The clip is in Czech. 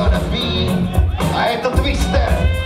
gonna be? A je to Twister.